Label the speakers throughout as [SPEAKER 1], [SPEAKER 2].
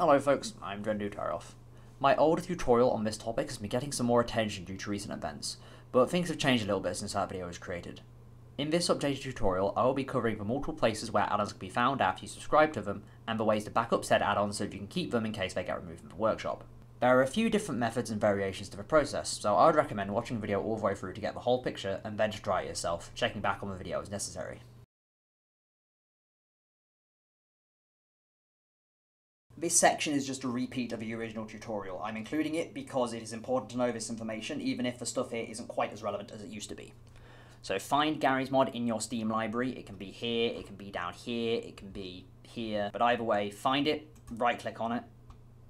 [SPEAKER 1] Hello folks, I'm Drenduh Tarov. My older tutorial on this topic has been getting some more attention due to recent events, but things have changed a little bit since that video was created. In this updated tutorial, I will be covering the multiple places where add-ons can be found after you subscribe to them, and the ways to back up said add-ons so you can keep them in case they get removed from the workshop. There are a few different methods and variations to the process, so I would recommend watching the video all the way through to get the whole picture and then to try it yourself, checking back on the video as necessary. This section is just a repeat of the original tutorial. I'm including it because it is important to know this information, even if the stuff here isn't quite as relevant as it used to be. So find Garry's Mod in your Steam library. It can be here, it can be down here, it can be here. But either way, find it, right click on it,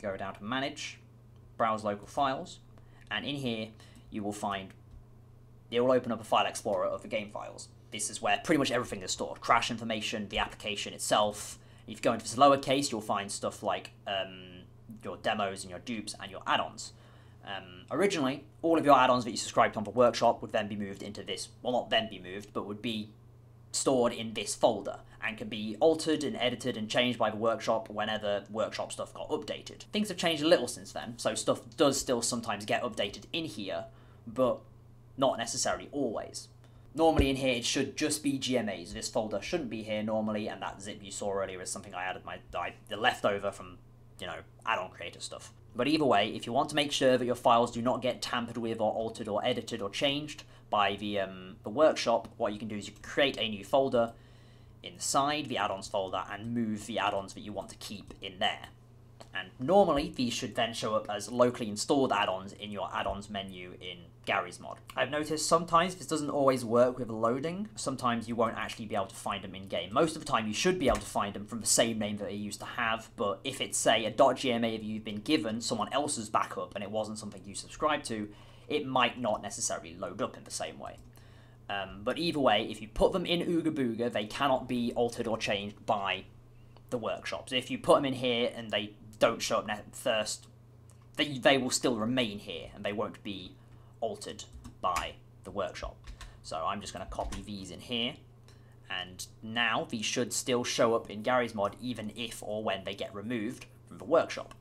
[SPEAKER 1] go down to Manage, Browse Local Files, and in here you will find, it will open up a file explorer of the game files. This is where pretty much everything is stored. Crash information, the application itself, if you go into this lower case, you'll find stuff like um, your demos and your dupes and your add-ons. Um, originally, all of your add-ons that you subscribed on the workshop would then be moved into this, well not then be moved, but would be stored in this folder and can be altered and edited and changed by the workshop whenever workshop stuff got updated. Things have changed a little since then, so stuff does still sometimes get updated in here, but not necessarily always. Normally in here it should just be GMAs. This folder shouldn't be here normally, and that zip you saw earlier is something I added my I, the leftover from you know add-on creator stuff. But either way, if you want to make sure that your files do not get tampered with or altered or edited or changed by the um, the workshop, what you can do is you create a new folder inside the add-ons folder and move the add-ons that you want to keep in there. And normally these should then show up as locally installed add-ons in your add-ons menu in Garry's Mod. I've noticed sometimes this doesn't always work with loading. Sometimes you won't actually be able to find them in-game. Most of the time you should be able to find them from the same name that they used to have, but if it's, say, a .gma that you've been given someone else's backup and it wasn't something you subscribed to, it might not necessarily load up in the same way. Um, but either way, if you put them in Ooga Booga, they cannot be altered or changed by the workshops. If you put them in here and they don't show up first, they, they will still remain here and they won't be altered by the workshop. So I'm just going to copy these in here. And now these should still show up in Garry's Mod even if or when they get removed from the workshop.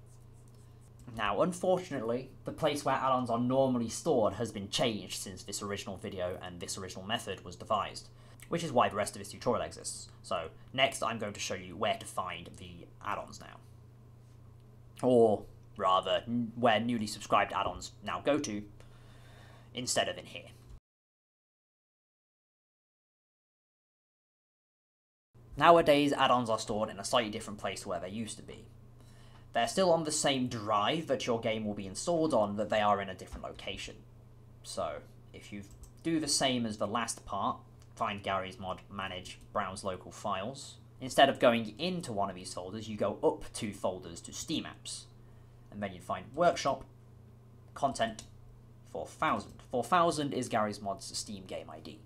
[SPEAKER 1] Now, unfortunately, the place where add-ons are normally stored has been changed since this original video and this original method was devised, which is why the rest of this tutorial exists. So, next I'm going to show you where to find the add-ons now. Or, rather, where newly subscribed add-ons now go to, instead of in here. Nowadays, add-ons are stored in a slightly different place to where they used to be. They're still on the same drive that your game will be installed on, but they are in a different location. So, if you do the same as the last part, find Garry's Mod, manage, browse local files, instead of going into one of these folders, you go up two folders to Steam Apps. And then you find Workshop, Content, 4000. 4000 is Garry's Mod's Steam game ID.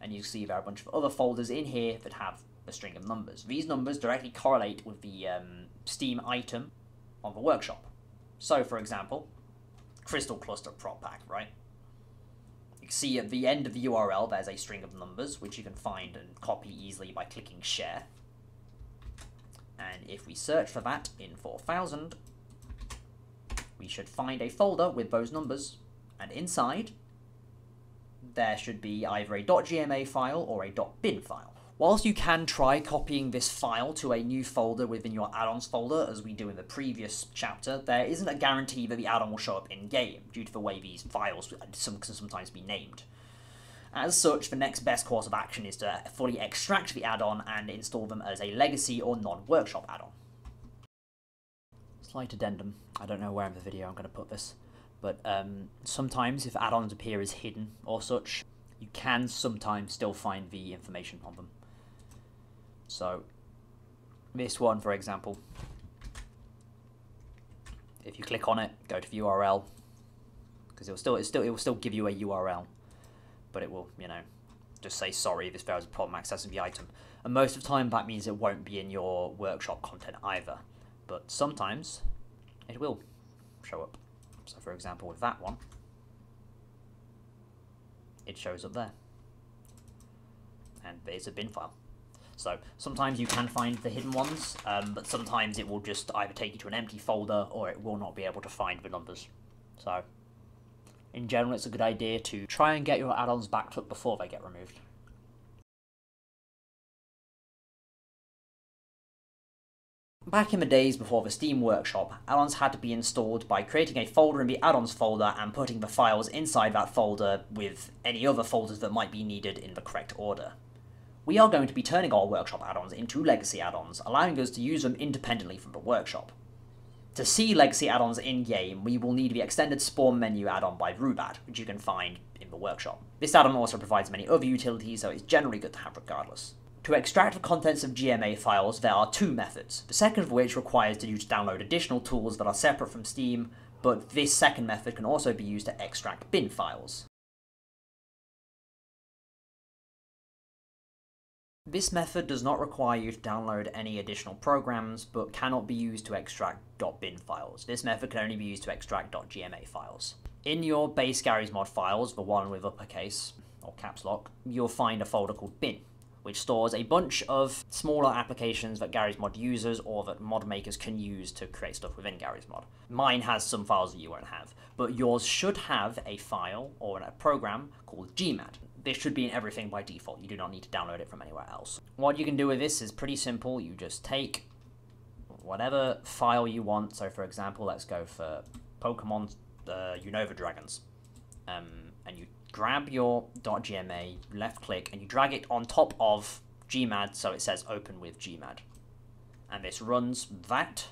[SPEAKER 1] And you see there are a bunch of other folders in here that have a string of numbers. These numbers directly correlate with the um, Steam item on the workshop. So, for example, Crystal Cluster Prop Pack, right? You can see at the end of the URL there's a string of numbers, which you can find and copy easily by clicking Share. And if we search for that in 4000, we should find a folder with those numbers and inside there should be either a .gma file or a .bin file. Whilst you can try copying this file to a new folder within your add-ons folder, as we do in the previous chapter, there isn't a guarantee that the add-on will show up in-game, due to the way these files can sometimes be named. As such, the next best course of action is to fully extract the add-on and install them as a legacy or non-workshop add-on. Slight addendum, I don't know where in the video I'm going to put this. But um, sometimes if add-ons appear as hidden or such, you can sometimes still find the information on them. So this one, for example, if you click on it, go to the URL, because it will still it still it will still give you a URL, but it will you know just say sorry if there is a problem accessing the item. And most of the time that means it won't be in your workshop content either, but sometimes it will show up. So for example, with that one, it shows up there. And it's a bin file. So sometimes you can find the hidden ones, um, but sometimes it will just either take you to an empty folder or it will not be able to find the numbers. So in general, it's a good idea to try and get your add-ons backed up before they get removed. Back in the days before the Steam Workshop, add-ons had to be installed by creating a folder in the add-ons folder and putting the files inside that folder with any other folders that might be needed in the correct order. We are going to be turning our Workshop add-ons into Legacy add-ons, allowing us to use them independently from the Workshop. To see Legacy add-ons in-game, we will need the extended Spawn menu add-on by Rubat, which you can find in the Workshop. This add-on also provides many other utilities, so it's generally good to have regardless. To extract the contents of GMA files, there are two methods, the second of which requires you to download additional tools that are separate from Steam, but this second method can also be used to extract bin files. This method does not require you to download any additional programs, but cannot be used to extract .bin files. This method can only be used to extract .gma files. In your base Garry's Mod files, the one with uppercase, or caps lock, you'll find a folder called bin which stores a bunch of smaller applications that Garry's Mod uses or that mod makers can use to create stuff within Garry's Mod. Mine has some files that you won't have, but yours should have a file or a program called Gmad. This should be in everything by default. You do not need to download it from anywhere else. What you can do with this is pretty simple. You just take whatever file you want. So for example, let's go for Pokemon uh, Unova Dragons. Um, and you grab your .gma, left click, and you drag it on top of Gmad so it says open with Gmad. And this runs that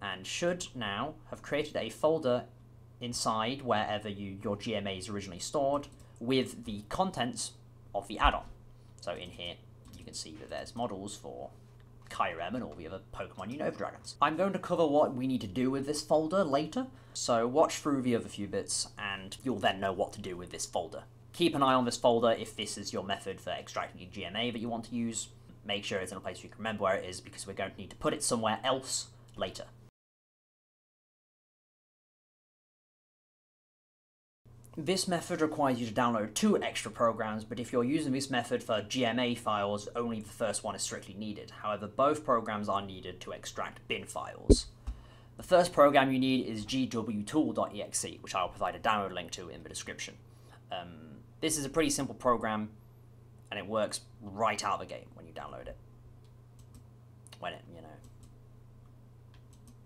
[SPEAKER 1] and should now have created a folder inside wherever you, your GMA is originally stored with the contents of the add-on. So in here you can see that there's models for Kyurem and all the other Pokemon you know Unova Dragons. I'm going to cover what we need to do with this folder later, so watch through the other few bits and you'll then know what to do with this folder. Keep an eye on this folder if this is your method for extracting your GMA that you want to use. Make sure it's in a place you can remember where it is because we're going to need to put it somewhere else later. This method requires you to download two extra programs, but if you're using this method for GMA files, only the first one is strictly needed. However, both programs are needed to extract bin files. The first program you need is gwtool.exe, which I'll provide a download link to in the description. Um, this is a pretty simple program, and it works right out of the game when you download it. When it, you know,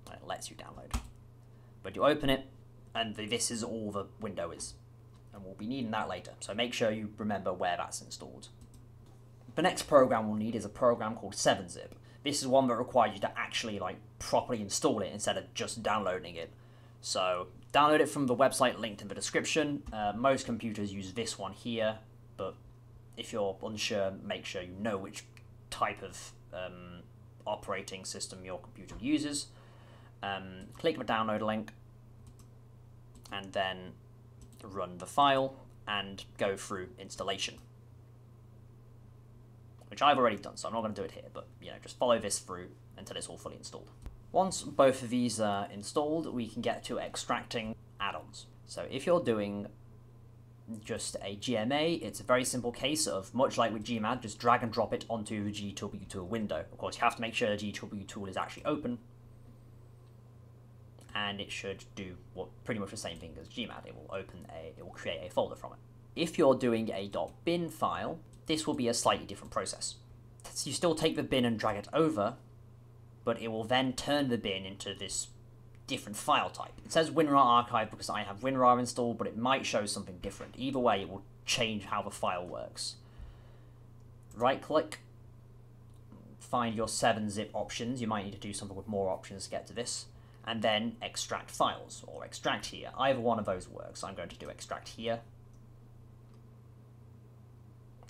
[SPEAKER 1] when it lets you download. But you open it, and this is all the window is. And we'll be needing that later, so make sure you remember where that's installed. The next program we'll need is a program called 7-zip. This is one that requires you to actually like properly install it instead of just downloading it. So download it from the website linked in the description. Uh, most computers use this one here, but if you're unsure, make sure you know which type of um, operating system your computer uses. Um, click the download link and then run the file and go through installation. Which I've already done, so I'm not going to do it here, but you know, just follow this through until it's all fully installed. Once both of these are installed, we can get to extracting add-ons. So if you're doing just a GMA, it's a very simple case of, much like with Gmad, just drag and drop it onto the GW tool window. Of course, you have to make sure the GW tool is actually open, and it should do what pretty much the same thing as Gmad. It will open a, it will create a folder from it. If you're doing a .bin file, this will be a slightly different process. So you still take the bin and drag it over, but it will then turn the bin into this different file type. It says WinRAR archive because I have WinRAR installed, but it might show something different. Either way, it will change how the file works. Right click, find your 7-zip options. You might need to do something with more options to get to this and then extract files, or extract here. Either one of those works. I'm going to do extract here.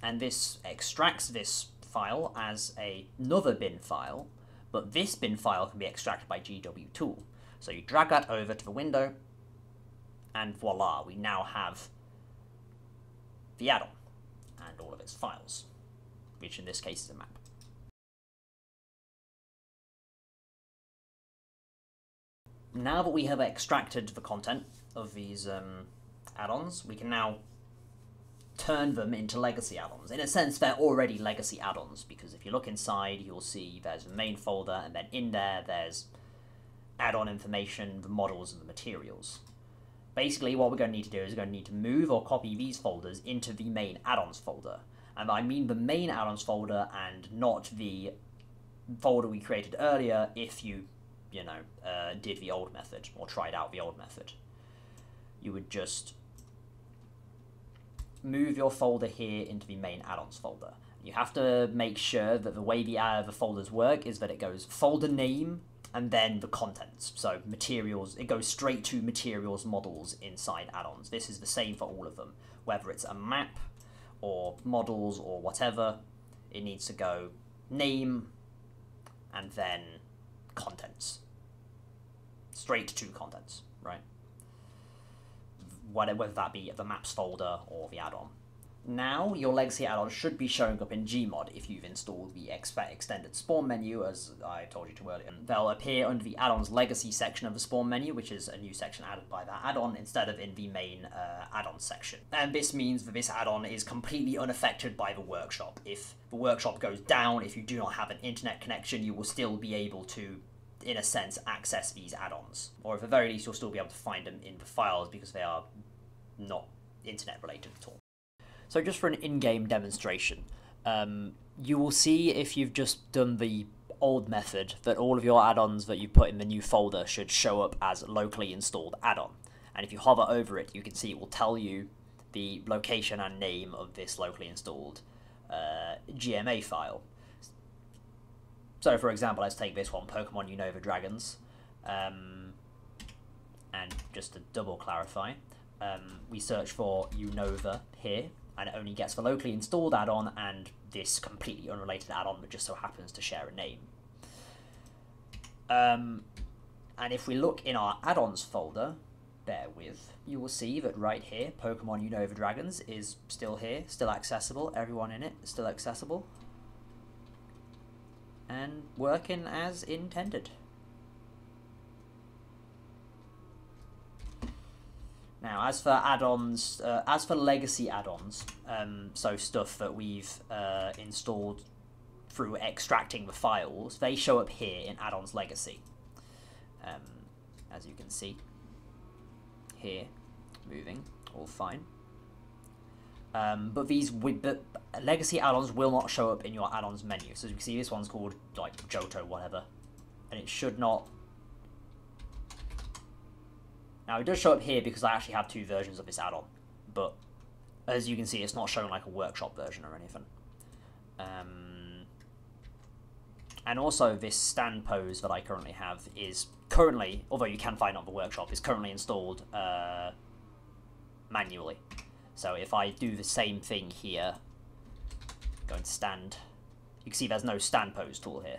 [SPEAKER 1] And this extracts this file as a, another bin file, but this bin file can be extracted by GW tool. So you drag that over to the window, and voila, we now have the add-on and all of its files, which in this case is a map. Now that we have extracted the content of these um, add-ons, we can now turn them into legacy add-ons. In a sense, they're already legacy add-ons because if you look inside, you'll see there's a main folder, and then in there there's add-on information, the models, and the materials. Basically, what we're going to need to do is we're going to need to move or copy these folders into the main add-ons folder. And I mean the main add-ons folder and not the folder we created earlier if you, you know, uh, did the old method or tried out the old method. You would just move your folder here into the main add-ons folder. You have to make sure that the way the, uh, the folders work is that it goes folder name and then the contents. So materials, it goes straight to materials models inside add-ons. This is the same for all of them. Whether it's a map or models or whatever, it needs to go name and then contents. Straight to contents, right? whether that be the maps folder or the add-on. Now, your legacy add-on should be showing up in Gmod if you've installed the extended spawn menu, as I told you to earlier. They'll appear under the add-ons legacy section of the spawn menu, which is a new section added by that add-on, instead of in the main uh, add-on section. And this means that this add-on is completely unaffected by the workshop. If the workshop goes down, if you do not have an internet connection, you will still be able to in a sense, access these add-ons. Or at the very least, you'll still be able to find them in the files because they are not internet related at all. So just for an in-game demonstration, um, you will see if you've just done the old method that all of your add-ons that you put in the new folder should show up as locally installed add-on. And if you hover over it, you can see it will tell you the location and name of this locally installed uh, GMA file. So, for example, let's take this one, Pokemon Unova Dragons. Um, and just to double clarify, um, we search for Unova here, and it only gets the locally installed add-on and this completely unrelated add-on that just so happens to share a name. Um, and if we look in our add-ons folder, bear with, you will see that right here, Pokemon Unova Dragons is still here, still accessible, everyone in it still accessible and working as intended. Now, as for add-ons, uh, as for legacy add-ons, um, so stuff that we've uh, installed through extracting the files, they show up here in add-ons legacy. Um, as you can see here, moving, all fine. Um, but these but legacy add-ons will not show up in your add-ons menu. So as you can see, this one's called like Johto, whatever, and it should not. Now it does show up here because I actually have two versions of this add-on, but as you can see, it's not showing like a workshop version or anything. Um, and also, this stand pose that I currently have is currently, although you can find it on the workshop, is currently installed uh, manually. So if I do the same thing here, going to stand, you can see there's no stand pose tool here.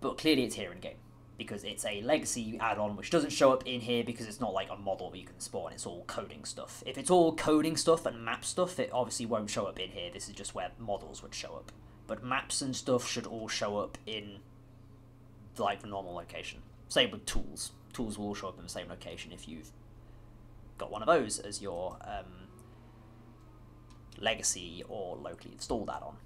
[SPEAKER 1] But clearly it's here in game because it's a legacy add-on which doesn't show up in here because it's not like a model you can spawn, it's all coding stuff. If it's all coding stuff and map stuff, it obviously won't show up in here, this is just where models would show up. But maps and stuff should all show up in like the normal location. Same with tools. Tools will all show up in the same location if you've got one of those as your um, legacy or locally installed add-on.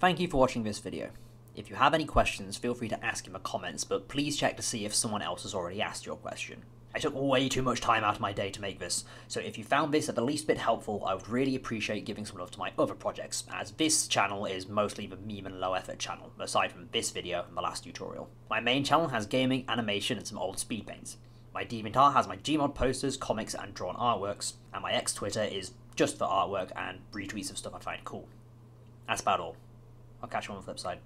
[SPEAKER 1] Thank you for watching this video. If you have any questions, feel free to ask in the comments, but please check to see if someone else has already asked your question. I took way too much time out of my day to make this, so if you found this at the least bit helpful, I would really appreciate giving some love to my other projects, as this channel is mostly the meme and low effort channel, aside from this video and the last tutorial. My main channel has gaming, animation, and some old speed paints. My DeviantArt has my Gmod posters, comics, and drawn artworks, and my ex-Twitter is just for artwork and retweets of stuff I find cool. That's about all. I'll catch you on the flip side.